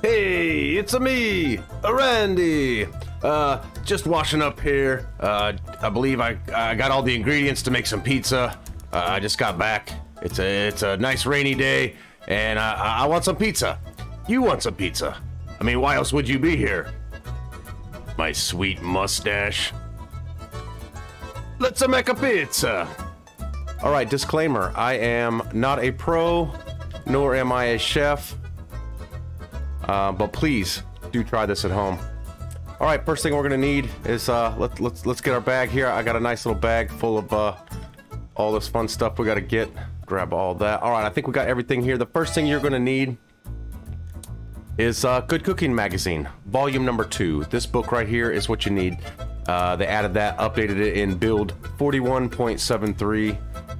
Hey, it's a me, a Randy. Uh, just washing up here. Uh, I believe I, I got all the ingredients to make some pizza. Uh, I just got back. It's a it's a nice rainy day, and I, I want some pizza. You want some pizza? I mean, why else would you be here? My sweet mustache. Let's make a pizza. All right, disclaimer: I am not a pro, nor am I a chef. Uh, but please do try this at home. All right, first thing we're gonna need is uh, let, let's let's get our bag here. I got a nice little bag full of uh, all this fun stuff we gotta get. Grab all that. All right, I think we got everything here. The first thing you're gonna need is uh, Good Cooking Magazine, volume number two. This book right here is what you need. Uh, they added that, updated it in build 41.73,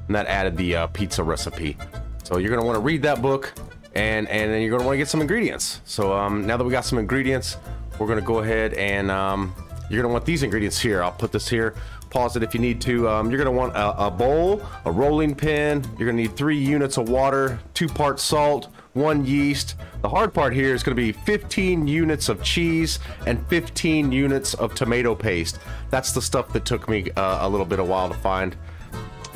and that added the uh, pizza recipe. So you're gonna want to read that book and and then you're gonna want to get some ingredients. So um, now that we got some ingredients, we're gonna go ahead and um, you're gonna want these ingredients here. I'll put this here. Pause it if you need to. Um, you're gonna want a, a bowl, a rolling pin. You're gonna need three units of water, two parts salt, one yeast. The hard part here is gonna be 15 units of cheese and 15 units of tomato paste. That's the stuff that took me uh, a little bit of while to find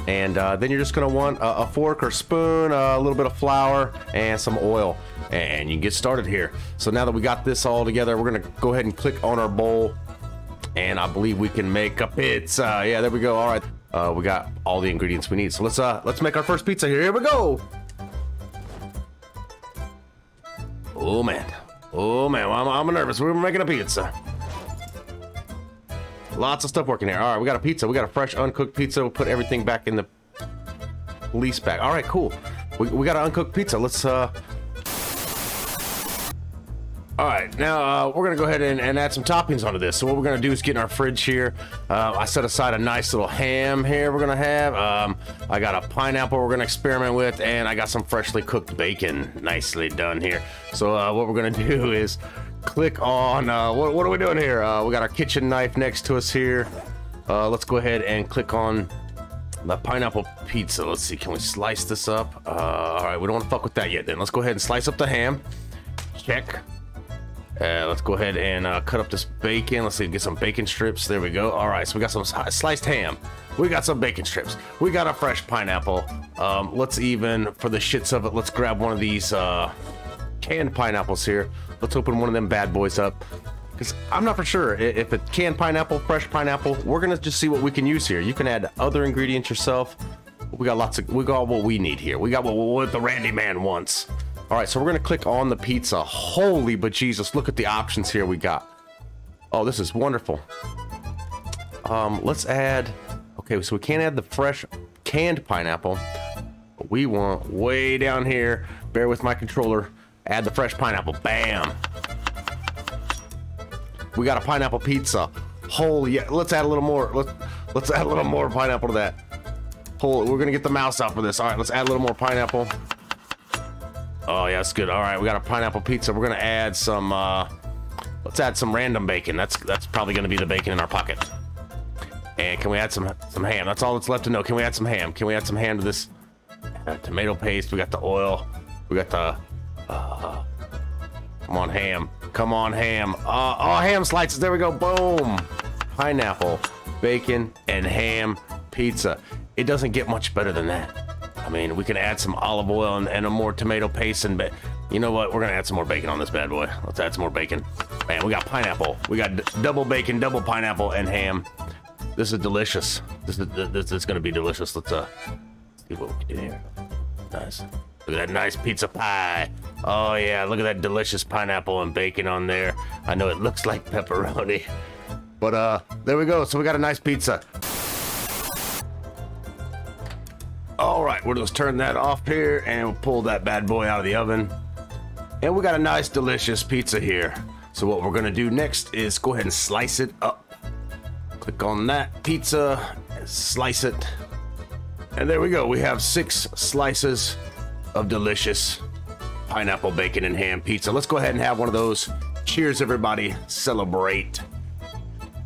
and uh, then you're just gonna want a, a fork or spoon a little bit of flour and some oil. And you can get started here. So now that we got this all together we're gonna go ahead and click on our bowl. And I believe we can make a pizza. Yeah there we go. All right. Uh, we got all the ingredients we need. So let's uh let's make our first pizza here. Here we go. Oh man. Oh man. Well, I'm, I'm nervous. We're making a pizza Lots of stuff working here. All right, we got a pizza. We got a fresh, uncooked pizza. We'll put everything back in the police bag. All right, cool. We, we got an uncooked pizza. Let's, uh... All right, now uh, we're gonna go ahead and, and, add some toppings onto this. So what we're gonna do is get in our fridge here. Uh, I set aside a nice little ham here we're gonna have. Um, I got a pineapple we're gonna experiment with, and I got some freshly cooked bacon, nicely done here. So uh, what we're gonna do is click on, uh, what, what, are we doing here? Uh, we got our kitchen knife next to us here. Uh, let's go ahead and click on the pineapple pizza. Let's see, can we slice this up? Uh, all right, we don't want to fuck with that yet then. Let's go ahead and slice up the ham. Check. Uh, let's go ahead and uh, cut up this bacon. Let's see, get some bacon strips. There we go. All right, so we got some sliced ham. We got some bacon strips. We got a fresh pineapple. Um, let's even, for the shits of it, let's grab one of these canned pineapples here. Let's open one of them bad boys up. Because I'm not for sure if it's canned pineapple, fresh pineapple, we're gonna just see what we can use here. You can add other ingredients yourself. We got lots of, we got what we need here. We got what, what the Randy man wants. All right, so we're gonna click on the pizza. Holy but Jesus, look at the options here we got. Oh, this is wonderful. Um, let's add, okay, so we can't add the fresh canned pineapple. we want way down here, bear with my controller, Add the fresh pineapple. Bam. We got a pineapple pizza. Holy, yeah. Let's add a little more. Let's let's add a little more pineapple to that. Holy, we're gonna get the mouse out for this. All right, let's add a little more pineapple. Oh yeah, that's good. All right, we got a pineapple pizza. We're gonna add some. uh Let's add some random bacon. That's that's probably gonna be the bacon in our pocket. And can we add some some ham? That's all that's left to know. Can we add some ham? Can we add some ham to this? Uh, tomato paste. We got the oil. We got the uh, come on, ham. Come on, ham. Uh, oh, ham slices. There we go. Boom. Pineapple, bacon, and ham pizza. It doesn't get much better than that. I mean, we can add some olive oil and, and a more tomato paste and but you know what? We're gonna add some more bacon on this bad boy. Let's add some more bacon. Man, we got pineapple. We got double bacon, double pineapple, and ham. This is delicious. This is this is gonna be delicious. Let's uh see what we can do here. Nice. Look at that nice pizza pie. Oh yeah, look at that delicious pineapple and bacon on there. I know it looks like pepperoni. But uh, there we go. So we got a nice pizza. All right, we'll just turn that off here and we'll pull that bad boy out of the oven. And we got a nice delicious pizza here. So what we're gonna do next is go ahead and slice it up. Click on that pizza, slice it. And there we go. We have six slices of delicious pineapple bacon and ham pizza. Let's go ahead and have one of those. Cheers, everybody. Celebrate.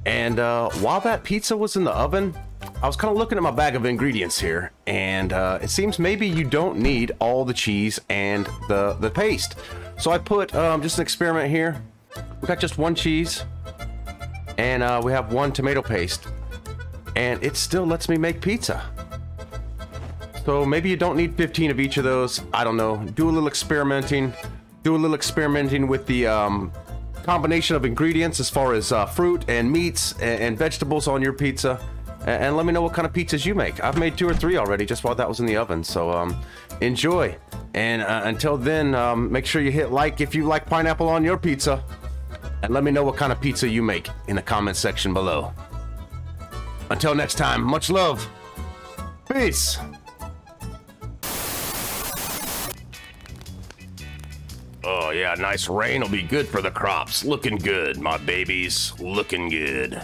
And uh, while that pizza was in the oven, I was kind of looking at my bag of ingredients here, and uh, it seems maybe you don't need all the cheese and the, the paste. So I put um, just an experiment here. We got just one cheese, and uh, we have one tomato paste, and it still lets me make pizza. So maybe you don't need 15 of each of those. I don't know. Do a little experimenting. Do a little experimenting with the um, combination of ingredients as far as uh, fruit and meats and, and, vegetables on your pizza. And, and, let me know what kind of pizzas you make. I've made two or three already just while that was in the oven. So um, enjoy. And uh, until then, um, make sure you hit like if you like pineapple on your pizza. And let me know what kind of pizza you make in the comment section below. Until next time, much love. Peace. Oh, yeah, nice rain will be good for the crops. Looking good, my babies. Looking good.